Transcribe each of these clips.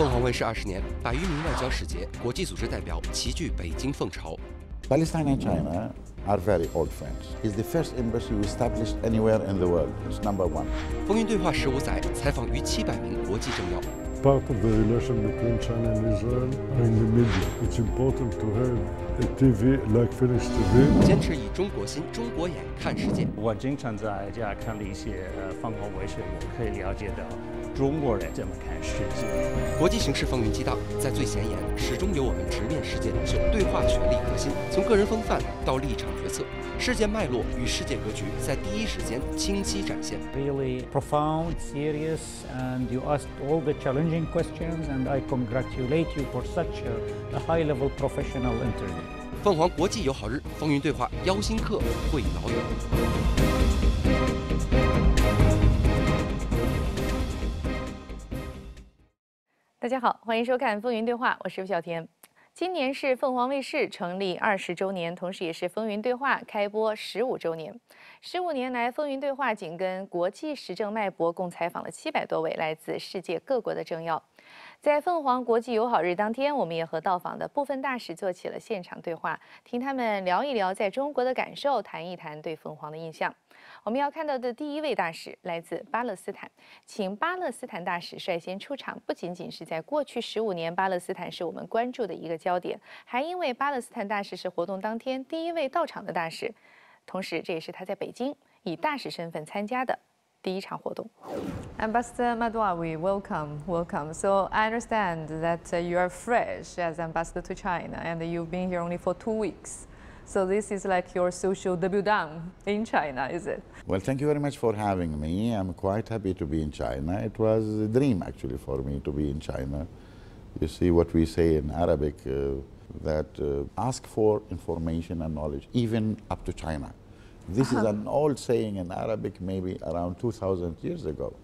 凤凰卫视二十年，百余名外交使节、国际组织代表齐聚北京奉朝。Palestine and China are very old friends. It's the first embassy we established anywhere in the world. It's number one. 风云对话十五载，采访逾七百名国际政要。Part of the relation between China and Israel are in the media. It's important to have a TV like Philips TV. 坚持以中国心、中国眼看世界。我经常在家看了一些呃凤凰卫视，也可以了解到中国人怎么看世界。国际形势风云激荡，在最显眼，始终有我们直面世界领袖对话权力核心，从个人风范到立场决策，事件脉络与世界格局在第一时间清晰展现。Really profound, serious, and you asked all the challenging questions, and I congratulate you for such a, a high-level professional interview. 凤凰国际友好日，风云对话邀新客会老友。大家好，欢迎收看《风云对话》，我是吴小田。今年是凤凰卫视成立二十周年，同时也是《风云对话》开播十五周年。十五年来，《风云对话》紧跟国际时政脉搏，共采访了七百多位来自世界各国的政要。在凤凰国际友好日当天，我们也和到访的部分大使做起了现场对话，听他们聊一聊在中国的感受，谈一谈对凤凰的印象。我们要看到的第一位大使来自巴勒斯坦，请巴勒斯坦大使率先出场，不仅仅是在过去十五年巴勒斯坦是我们关注的一个焦点，还因为巴勒斯坦大使是活动当天第一位到场的大使，同时这也是他在北京以大使身份参加的第一场活动。Ambassador Madawi, welcome, welcome. So I understand that uh, you are fresh as ambassador to China, and you've been here only for two weeks. So this is like your social debut down in China, is it? Well, thank you very much for having me. I'm quite happy to be in China. It was a dream actually for me to be in China. You see what we say in Arabic uh, that uh, ask for information and knowledge, even up to China. This is an old saying in Arabic, maybe around 2,000 years ago.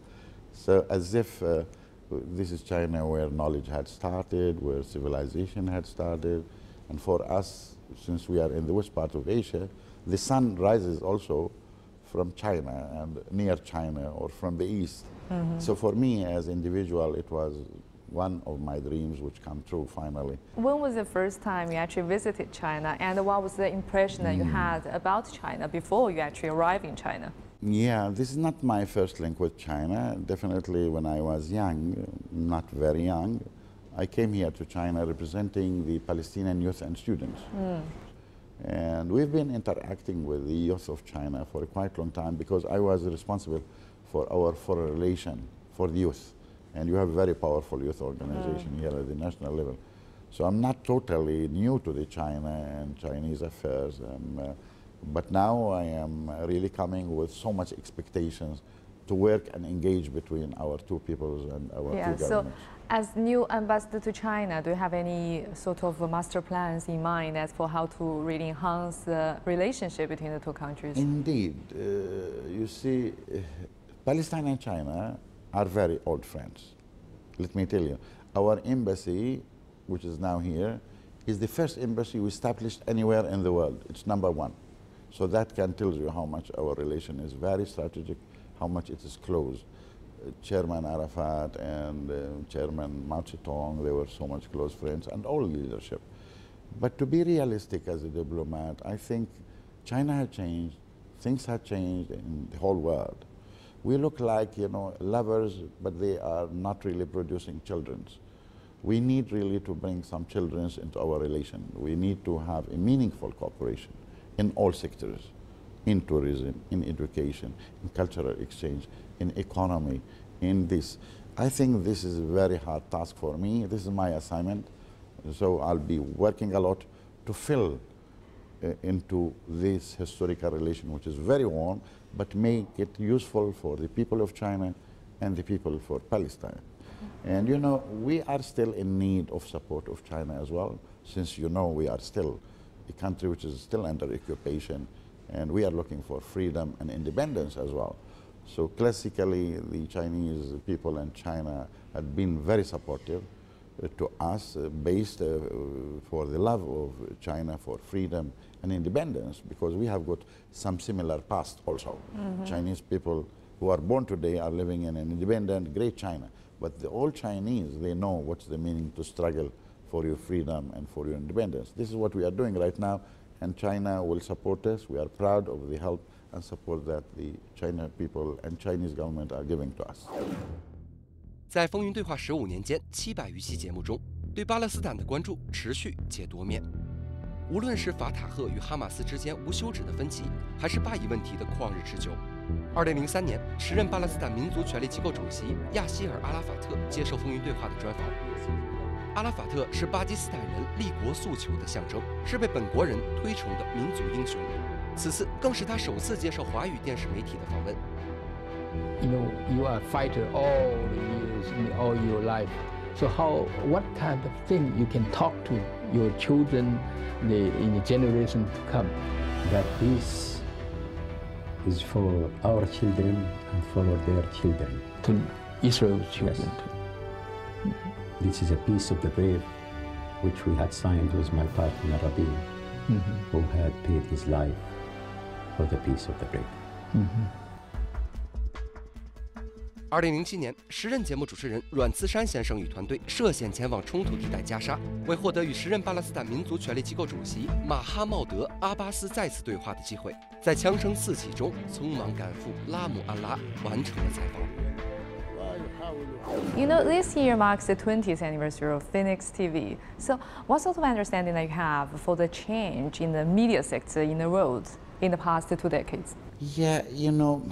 So, as if uh, this is China where knowledge had started, where civilization had started. And for us, since we are in the west part of Asia, the sun rises also from China and near China or from the east. Mm-hmm. So for me as individual, it was one of my dreams which come true finally. When was the first time you actually visited China, and what was the impression that you mm. had about China before you actually arrived in China? Yeah, this is not my first link with China. Definitely when I was young, not very young, I came here to China representing the Palestinian youth and students. And we've been interacting with the youth of China for quite a quite long time because I was responsible for our foreign relation for the youth. And you have a very powerful youth organization here at the national level. So I'm not totally new to the China and Chinese affairs. Um, uh, but now I am really coming with so much expectations to work and engage between our two peoples and our Yeah, two so governments. As new ambassador to China, do you have any sort of master plans in mind as for how to really enhance the relationship between the two countries? Indeed. Uh, you see, uh, Palestine and China are very old friends. Let me tell you, our embassy, which is now here, is the first embassy we established anywhere in the world. It's number one. So that can tell you how much our relation is very strategic, how much it is close. Chairman Arafat and uh, Chairman Mao Zedong, they were so much close friends, and all leadership. But to be realistic as a diplomat, I think China has changed, things have changed in the whole world. We look like, you know, lovers, but they are not really producing children. We need really to bring some children into our relation. We need to have a meaningful cooperation in all sectors, in tourism, in education, in cultural exchange, in economy, in this. I think this is a very hard task for me. This is my assignment. So I'll be working a lot to fill uh, into this historical relation, which is very warm, but make it useful for the people of China and the people for Palestine. And you know, we are still in need of support of China as well, since you know we are still a country which is still under occupation, and we are looking for freedom and independence as well. So classically, the Chinese people and China had been very supportive uh, to us, uh, based uh, for the love of China for freedom and independence, because we have got some similar past also. Chinese people who are born today are living in an independent, great China. But the old Chinese, they know what's the meaning to struggle for your freedom and for your independence. This is what we are doing right now, and China will support us. We are proud of the help support that the China people and Chinese government are giving to us. 在风云对话十五年间，七百余期节目中，对巴勒斯坦的关注持续且多面。无论是法塔赫与哈马斯之间无休止的分歧，还是巴以问题的旷日持久。二零零三年，时任巴勒斯坦民族权力机构主席亚希尔·阿拉法特接受风云对话的专访。阿拉法特是巴基斯坦人立国诉求的象征，是被本国人推崇的民族英雄。此次更是他首次接受华语电视媒体的访问。You know, you are a fighter all the years in all your life. So how, what kind of thing you can talk to your children the, in the generation to come? That peace is for our children and for their children. To Israel's children. Yes. This is a peace of the grave which we had signed with my partner Rabin, mm -hmm. who had paid his life for the peace of the great. Mm-hmm. 嗯哼。二零零七年，时任节目主持人阮次山先生与团队涉险前往冲突地带加沙，为获得与时任巴勒斯坦民族权力机构主席马哈茂德·阿巴斯再次对话的机会，在枪声四起中匆忙赶赴拉姆安拉，完成了采访。You know, this year marks the 20th anniversary of Phoenix TV. So, what sort of understanding do you have for the change in the media sector in the world? In the past two decades? Yeah, you know,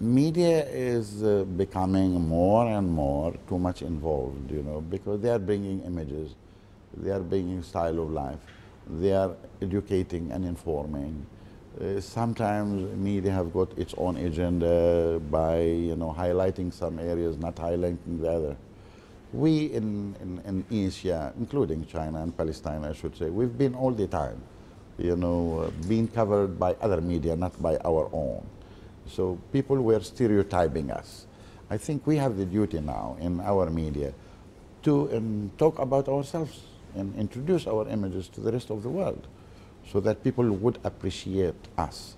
media is uh, becoming more and more too much involved, you know, because they are bringing images, they are bringing style of life, they are educating and informing. Uh, sometimes media have got its own agenda by, you know, highlighting some areas, not highlighting the other. We in, in, in Asia, including China and Palestine, I should say, we've been all the time you know, uh, being covered by other media, not by our own. So people were stereotyping us. I think we have the duty now in our media to um, talk about ourselves and introduce our images to the rest of the world so that people would appreciate us.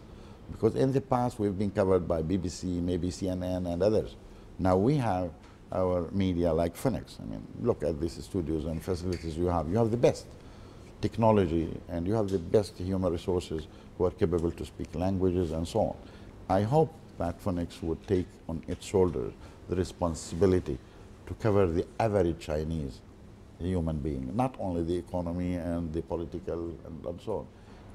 Because in the past we've been covered by BBC, maybe CNN and others. Now we have our media like Phoenix. I mean, look at these studios and facilities you have. You have the best technology and you have the best human resources who are capable to speak languages and so on. I hope that Phoenix would take on its shoulders the responsibility to cover the average Chinese human being, not only the economy and the political and, and so on,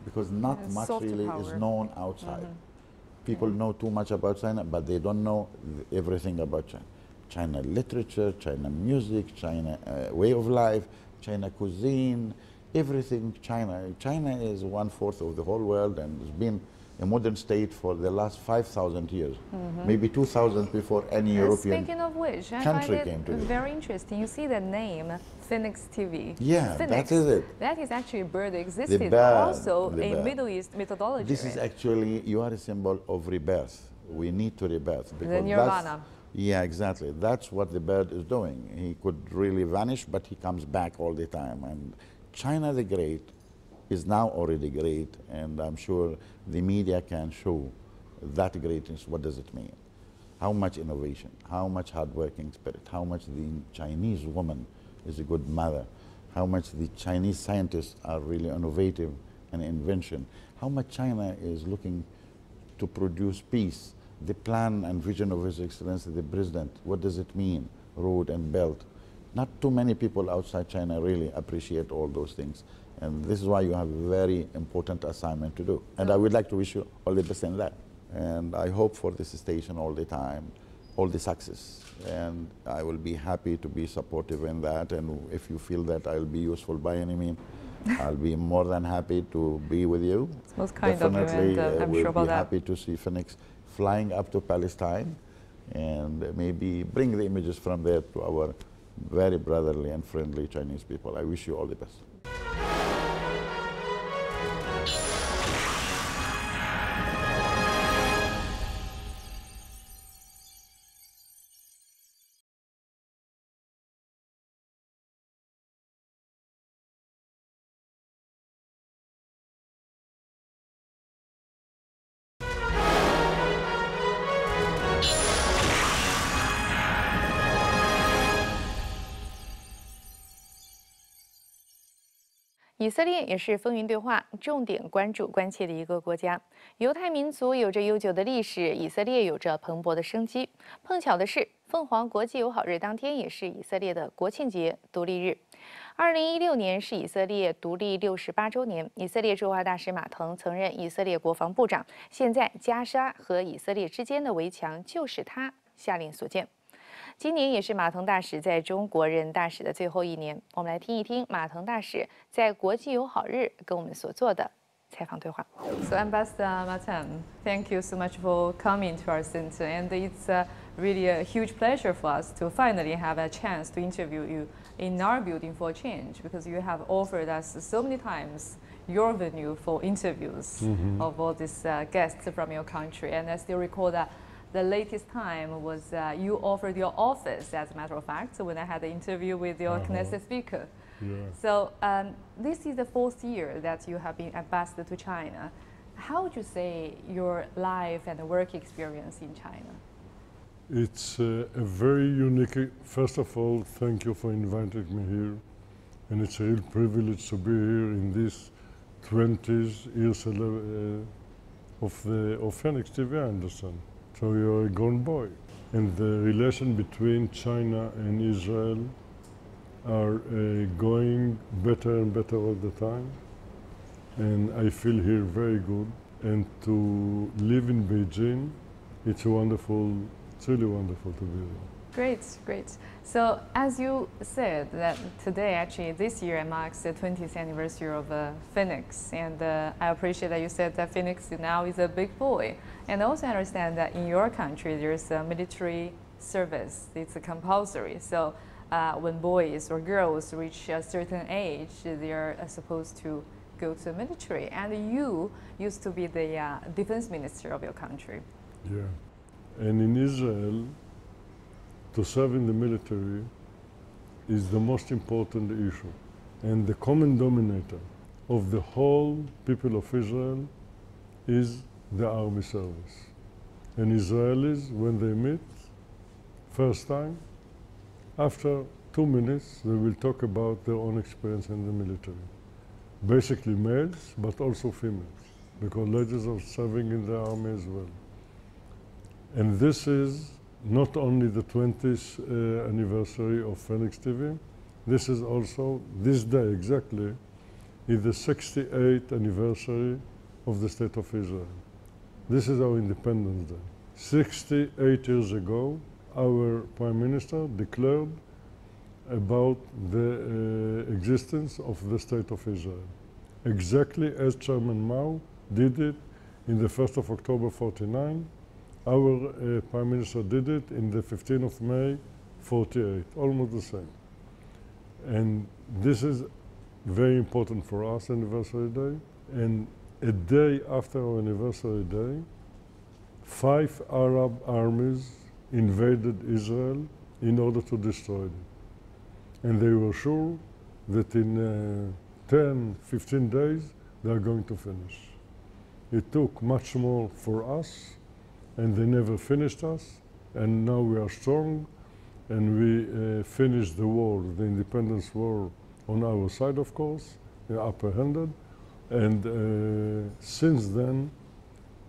because not yeah, much really power. is known outside. Mm -hmm. People yeah. know too much about China, but they don't know everything about China. China literature, China music, China uh, way of life, China cuisine, everything China. China is one fourth of the whole world and has been a modern state for the last 5,000 years, mm -hmm. maybe 2,000 before any uh, European Speaking of which, I country find came to it very interesting. You see the name Phoenix TV. Yeah, Phoenix, that is it. That is actually a bird that existed, bird, also a. Middle East methodology. This right? is actually, you are a symbol of rebirth. We need to rebirth. Because The nirvana. Yeah, exactly. That's what the bird is doing. He could really vanish, but he comes back all the time. And China the Great is now already great, and I'm sure the media can show that greatness. What does it mean? How much innovation, how much hardworking spirit, how much the Chinese woman is a good mother, how much the Chinese scientists are really innovative and invention, how much China is looking to produce peace, the plan and vision of His Excellency the President, what does it mean, road and belt. Not too many people outside China really appreciate all those things. And this is why you have a very important assignment to do. And I would like to wish you all the best in that. And I hope for this station all the time, all the success. And I will be happy to be supportive in that. And if you feel that I'll be useful by any means, I'll be more than happy to be with you. It's most kind Definitely, of you, and uh, I'm we'll sure about be that. happy to see Phoenix flying up to Palestine and maybe bring the images from there to our very brotherly and friendly Chinese people. I wish you all the best. 以色列也是风云对话重点关注关切的一个国家。犹太民族有着悠久的历史，以色列有着蓬勃的生机。碰巧的是，凤凰国际友好日当天也是以色列的国庆节——独立日。二零一六年是以色列独立六十八周年，以色列驻华大使马腾曾任以色列国防部长。现在，加沙和以色列之间的围墙就是他下令所建。今年也是马腾大使在中国任大使的最后一年，我们来听一听马腾大使在国际友好日跟我们所做的采访对话。So Ambassador Matan, thank you so much for coming to our center, and it's uh, really a huge pleasure for us to finally have a chance to interview you in our building for change because you have offered us so many times your venue for interviews of all these uh, guests from your country, and I still recall that the latest time was uh, you offered your office, as a matter of fact, when I had the interview with your Knesset speaker. Yeah. So um, this is the fourth year that you have been ambassador to China. How would you say your life and work experience in China? It's uh, a very unique. First of all, thank you for inviting me here, and it's a real privilege to be here in this 20th years uh, of the of Phoenix TV. I understand. So you're a grown boy, and the relation between China and Israel are uh, going better and better all the time, and I feel here very good. And to live in Beijing, it's wonderful it's really wonderful to be there. Great, great. So as you said that today, actually this year marks the 20th anniversary of uh, Phoenix, and uh, I appreciate that you said that Phoenix now is a big boy, and also understand that in your country there's a military service. It's a compulsory. So uh, when boys or girls reach a certain age, they are uh, supposed to go to the military. And you used to be the uh, defense minister of your country. Yeah. And in Israel, to serve in the military is the most important issue. And the common dominator of the whole people of Israel is the army service. And Israelis, when they meet, first time, after two minutes, they will talk about their own experience in the military. Basically males, but also females, because ladies are serving in the army as well. And this is not only the 20th uh, anniversary of Phoenix TV, this is also, this day exactly, is the 68th anniversary of the State of Israel. This is our Independence Day. 68 years ago, our Prime Minister declared about the uh, existence of the State of Israel, exactly as Chairman Mao did it in the 1st of October 49 our uh, Prime Minister did it in the 15th of May, 48, almost the same. And this is very important for us, anniversary day. And a day after our anniversary day, five Arab armies invaded Israel in order to destroy it. And they were sure that in uh, 10, 15 days, they are going to finish. It took much more for us and they never finished us. And now we are strong, and we uh, finished the war, the independence war, on our side, of course, uh, upper-handed. And uh, since then,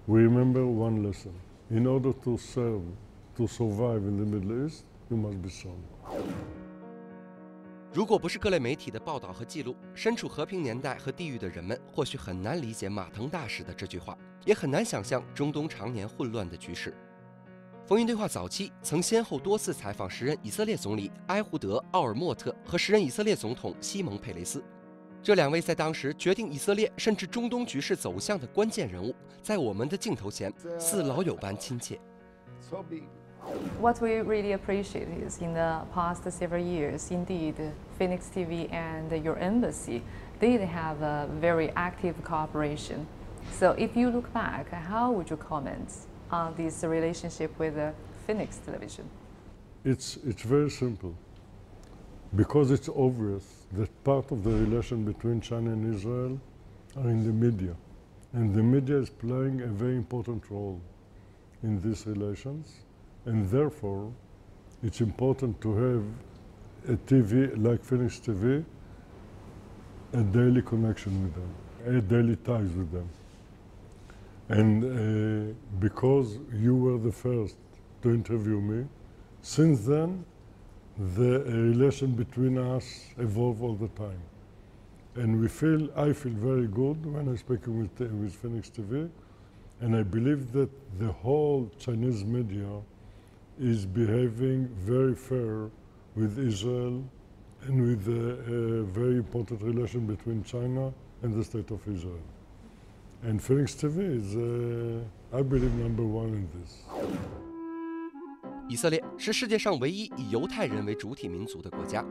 we remember one lesson: in order to serve, to survive in the Middle East, you must be strong. 如果不是各类媒体的报道和记录，身处和平年代和地域的人们或许很难理解马腾大使的这句话， 也很难想象中东常年混乱的局势。风云对话早期曾先后多次采访时任以色列总理埃胡德·奥尔莫特和时任以色列总统西蒙·佩雷斯，这两位在当时决定以色列甚至中东局势走向的关键人物，在我们的镜头前似老友般亲切。What we really appreciate is in the past several years, indeed, Phoenix TV and your embassy did have a very active cooperation. So if you look back, how would you comment on this relationship with uh, Phoenix Television? It's, it's very simple. Because it's obvious that part of the relation between China and Israel are in the media. And the media is playing a very important role in these relations. And therefore, it's important to have a TV like Phoenix TV a daily connection with them, a daily ties with them. And uh, because you were the first to interview me, since then, the uh, relation between us evolve all the time. And we feel, I feel very good when I'm speaking with, with Phoenix TV, and I believe that the whole Chinese media is behaving very fair with Israel and with a, a very important relation between China and the state of Israel. And Phoenix TV is, uh, I believe, number one in this. 以色列是世界上唯一以犹太人为主体民族的国家。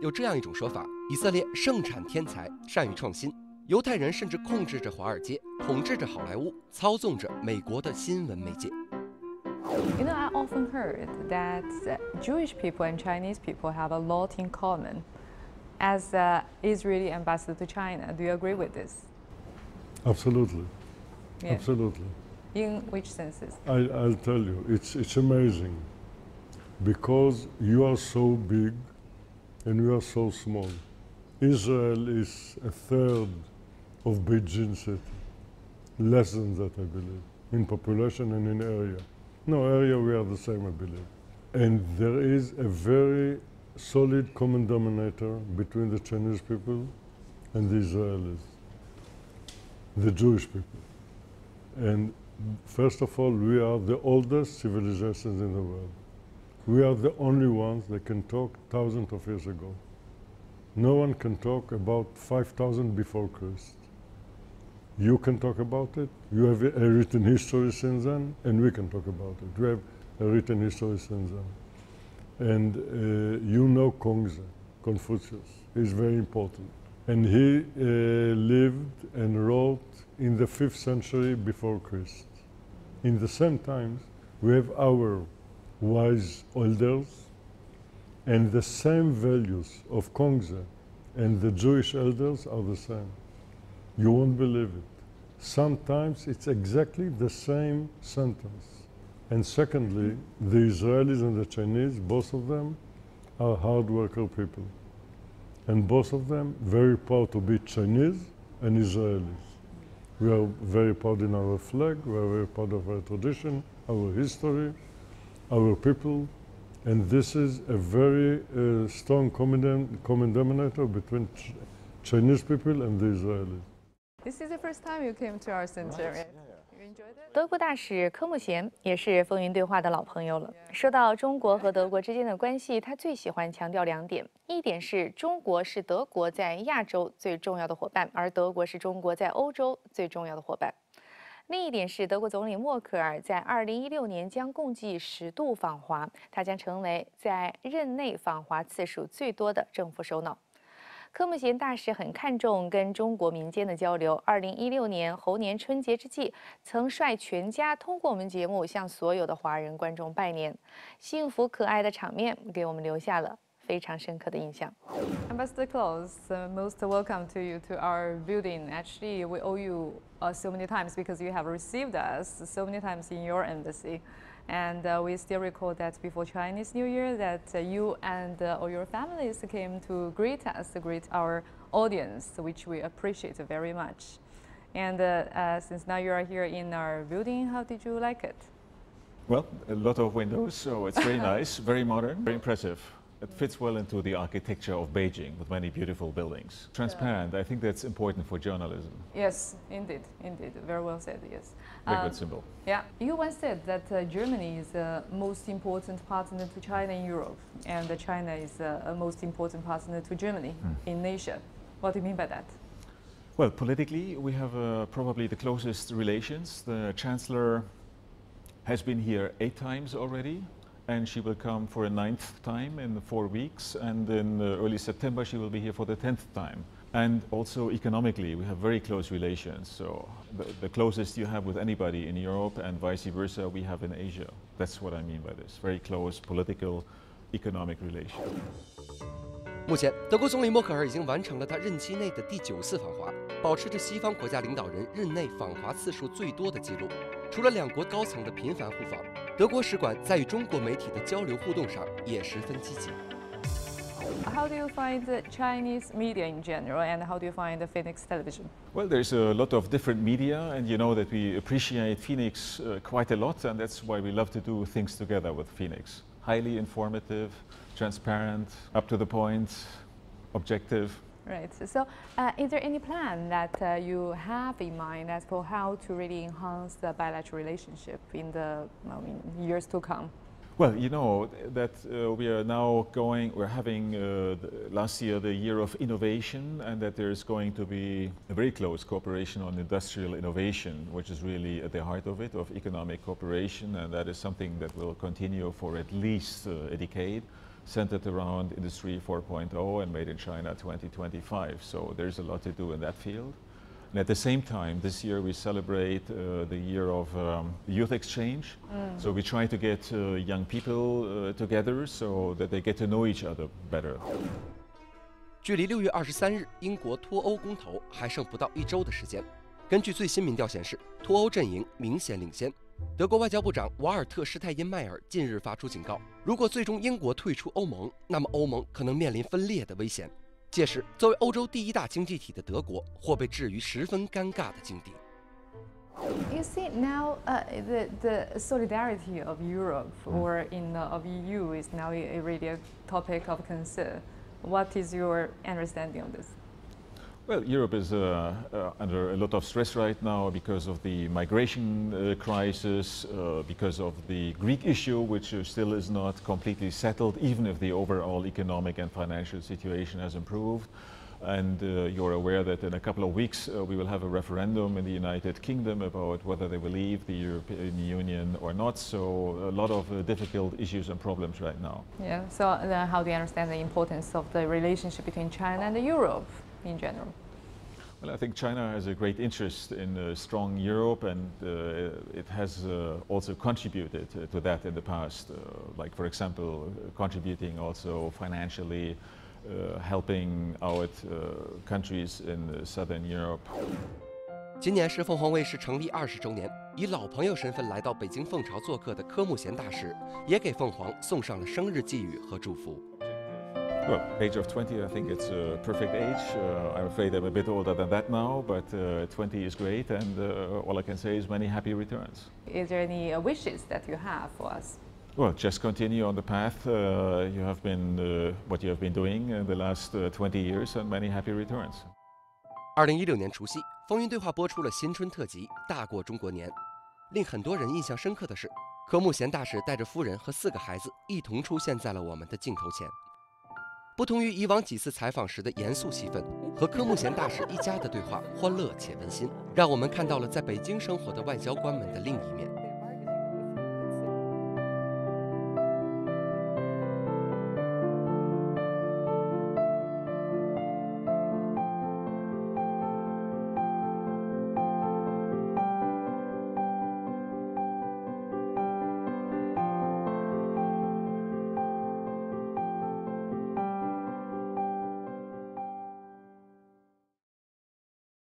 有这样一种说法：以色列盛产天才，善于创新。犹太人甚至控制着华尔街，统治着好莱坞，操纵着美国的新闻媒介。You know, I often heard that Jewish people and Chinese people have a lot in common. As the Israeli ambassador to China, do you agree with this? Absolutely. Yeah. Absolutely. In which senses? I, I'll tell you, it's, it's amazing because you are so big and we are so small. Israel is a third of Beijing city, less than that, I believe, in population and in area. No area we are the same, I believe. And there is a very solid common denominator between the Chinese people and the Israelis, the Jewish people. And first of all, we are the oldest civilizations in the world. We are the only ones that can talk thousands of years ago. No one can talk about 5,000 before Christ. You can talk about it. You have a written history since then, and we can talk about it. We have a written history since then. And uh, you know Kongzi, Confucius. He's very important. And he uh, lived and wrote in the 5th century before Christ. In the same times, we have our wise elders and the same values of Kongzi and the Jewish elders are the same. You won't believe it. Sometimes it's exactly the same sentence. And secondly, the Israelis and the Chinese, both of them are hard worker people. And both of them very proud to be Chinese and Israelis. We are very proud in our flag, we are very proud of our tradition, our history, our people, and this is a very uh, strong common, common denominator between Ch Chinese people and the Israelis. This is the first time you came to our center. right? You enjoyed it? 德国大使科穆贤也是风云对话的老朋友了。说到中国和德国之间的关系，他最喜欢强调两点：一点是中国是德国在亚洲最重要的伙伴，而德国是中国在欧洲最重要的伙伴；另一点是德国总理默克尔在2016年将共计十度访华，他将成为在任内访华次数最多的政府首脑。科穆贤大使很看重跟中国民间的交流。二零一六年猴年春节之际，曾率全家通过我们节目向所有的华人观众拜年，幸福可爱的场面给我们留下了非常深刻的印象。Ambassador Klaus, uh, most welcome to you to our building. Actually, we owe you uh, so many times because you have received us so many times in your embassy. And uh, we still recall that before Chinese New Year that uh, you and uh, all your families came to greet us, to greet our audience, which we appreciate very much. And uh, uh, since now you are here in our building, how did you like it? Well, a lot of windows, so it's very nice, very modern, very impressive. It fits well into the architecture of Beijing with many beautiful buildings. Transparent, I think that's important for journalism. Yes, indeed, indeed. Very well said, yes. Very Um, good symbol. Yeah, you once said that uh, Germany is the most important partner to China in Europe, and that China is uh, a most important partner to Germany in Asia. What do you mean by that? Well, politically, we have uh, probably the closest relations. The Chancellor has been here eight times already, and she will come for a ninth time in four weeks. And in uh, early September, she will be here for the tenth time. And also economically, we have very close relations. So the, the closest you have with anybody in Europe, and vice versa, we have in Asia. That's what I mean by this very close political, economic relations. 目前，德国总理默克尔已经完成了他任期内的第九次访华，保持着西方国家领导人任内访华次数最多的记录。除了两国高层的频繁互访， 德国使馆在与中国媒体的交流互动上也十分积极。 How do you find the Chinese media in general, and how do you find the Phoenix television? Well, there's a lot of different media, and you know that we appreciate Phoenix uh, quite a lot, and that's why we love to do things together with Phoenix. Highly informative, transparent, up to the point, objective. Right. So, uh, is there any plan that uh, you have in mind as for how to really enhance the bilateral relationship in the I mean, years to come? Well, you know that uh, we are now going, we're having uh, last year the year of innovation, and that there's going to be a very close cooperation on industrial innovation, which is really at the heart of it, of economic cooperation, and that is something that will continue for at least uh, a decade centered around Industry 4.0 and Made in China 2025. So there's a lot to do in that field. And at the same time, this year we celebrate uh, the year of um, youth exchange. Mm. So we try to get uh, young people uh, together so that they get to know each other better. 距离六月二十三日英国脱欧公投还剩不到一周的时间。根据最新民调显示，脱欧阵营明显领先。 德国外交部长瓦尔特·施泰因迈尔近日发出警告：如果最终英国退出欧盟，那么欧盟可能面临分裂的危险。届时，作为欧洲第一大经济体的德国或被置于十分尴尬的境地。You see now, uh, the the solidarity of Europe or in uh, of EU is now a, really topic of concern. What is your understanding of this? Well, Europe is uh, uh, under a lot of stress right now because of the migration uh, crisis, uh, because of the Greek issue, which uh, still is not completely settled, even if the overall economic and financial situation has improved. And uh, you're aware that in a couple of weeks we will have a referendum in the United Kingdom about whether they will leave the European Union or not. So a lot of difficult issues and problems right now. Yeah. So how do you understand the importance of the relationship between China and Europe? in general? Well, I think China has a great interest in a strong Europe, and uh, it has uh, also contributed uh, to that in the past. Uh, like, for example, contributing also financially, uh, helping out countries in southern Europe. 今年是凤凰卫视成立二十周年，以老朋友身份来到北京凤巢做客的柯慕贤大使，也给凤凰送上了生日寄语和祝福。well, age of 20, I think it's a perfect age. Uh, I'm afraid I'm a bit older than that now, but uh, 20 is great, and uh, all I can say is many happy returns. Is there any uh, wishes that you have for us? Well, just continue on the path uh, you have been, uh, what you have been doing in the last 20 years, and many happy returns. 二零一六年除夕，风云对话播出了新春特辑《大过中国年》，令很多人印象深刻的是，柯慕贤大使带着夫人和四个孩子一同出现在了我们的镜头前。不同于以往几次采访时的严肃气氛，和柯慕贤大使一家的对话欢乐且温馨，让我们看到了在北京生活的外交官们的另一面。